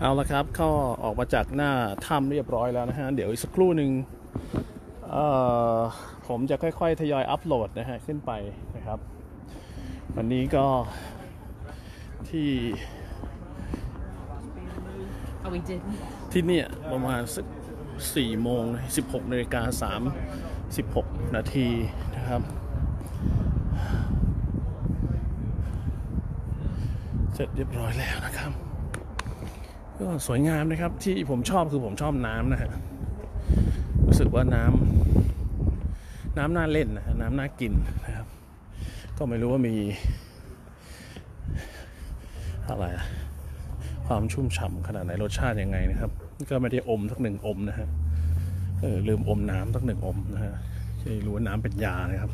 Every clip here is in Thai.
เอาละครับก็ออกมาจากหน้าถ้ำเรียบร้อยแล้วนะฮะ เดี๋ยวอีกสักครู่หนึ่งเอ่อผมจะค่อยๆ ทยอยอัปโหลดนะฮะ ขึ้นไปนะครับ วันนี้ก็ที่ Oh, we did. ที่เนี่ยประมาณสักสี่โมงสิบหกนาฬิกาสามสิบหกนาทีนะครับ เสร็จเรียบร้อยแล้วนะครับ ก็สวยงามนะครับ ที่ผมชอบคือผมชอบน้ำนะฮะรู้สึกว่าน้ำน้ำน่าเล่นนะน้ำน่ากินนะครับ ก็ไม่รู้ว่ามีอะไรความชุ่มฉ่ำขนาดไหนรสชาติยังไงนะครับ ก็ไม่ได้อมสักหนึ่งอมนะฮะเออลืมอมน้ำสักหนึ่งอมนะฮะจะได้รู้ว่าน้ำเป็นยานะครับ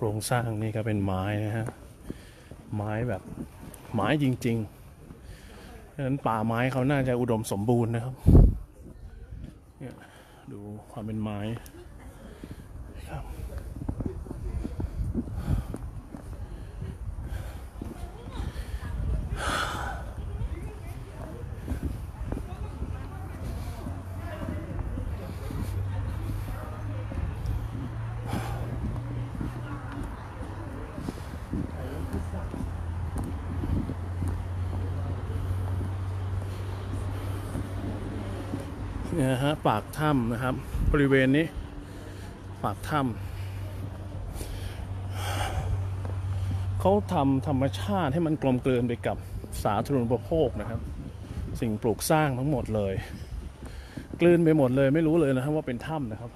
โครงสร้างนี่ก็เป็นไม้นะฮะ ไม้แบบไม้จริงๆดังนั้นป่าไม้เขาน่าจะอุดมสมบูรณ์นะครับ เนี่ยดูความเป็นไม้ครับ เนี่ยฮะปากถ้ำนะครับ บริเวณนี้ ปากถ้ำเขาทำธรรมชาติให้มันกลมเกลืนไปกับสาธารณูปโภคนะครับ สิ่งปลูกสร้างทั้งหมดเลย กลืนไปหมดเลยไม่รู้เลยนะครับว่าเป็นถ้ำนะครับ